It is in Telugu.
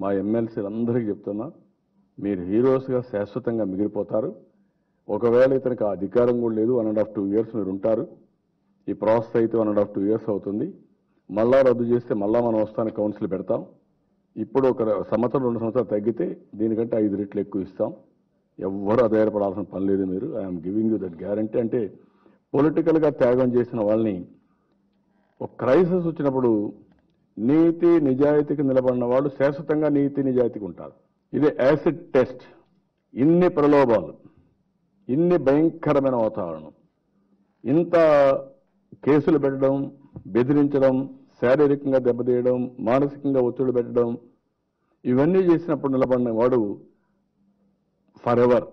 మా ఎమ్మెల్సీలందరికీ చెప్తున్నా మీరు హీరోస్గా శాశ్వతంగా మిగిలిపోతారు. ఒకవేళ ఇతనికి ఆ అధికారం కూడా లేదు one and half two years మీరు ఉంటారు. ఈ ప్రాసెస్ అయితే one and half two years అవుతుంది. మళ్ళా రద్దు చేస్తే మళ్ళా మనం వస్తానికి కౌన్సిల్ పెడతాం. ఇప్పుడు ఒక సంవత్సరం రెండు సంవత్సరాలు తగ్గితే దీనికంటే ఐదు రెట్లు ఎక్కువ ఇస్తాం. ఎవ్వరు అధైర్యపడాల్సిన పని లేదు మీరు. I'm giving you that guarantee అంటే పొలిటికల్గా త్యాగం చేసిన వాళ్ళని ఒక క్రైసిస్ వచ్చినప్పుడు నీతి నిజాయితీకి నిలబడిన వాళ్ళు శాశ్వతంగా నీతి నిజాయితీకి ఉంటారు. ఇది యాసిడ్ టెస్ట్. ఇన్ని ప్రలోభాలు ఇన్ని భయంకరమైన వాతావరణం. ఇంత కేసులు పెట్టడం బెదిరించడం శారీరకంగా దెబ్బతీయడం మానసికంగా ఒత్తిడి పెట్టడం ఇవన్నీ చేసినప్పుడు నిలబడిన వాడు ఫర్ ఎవర్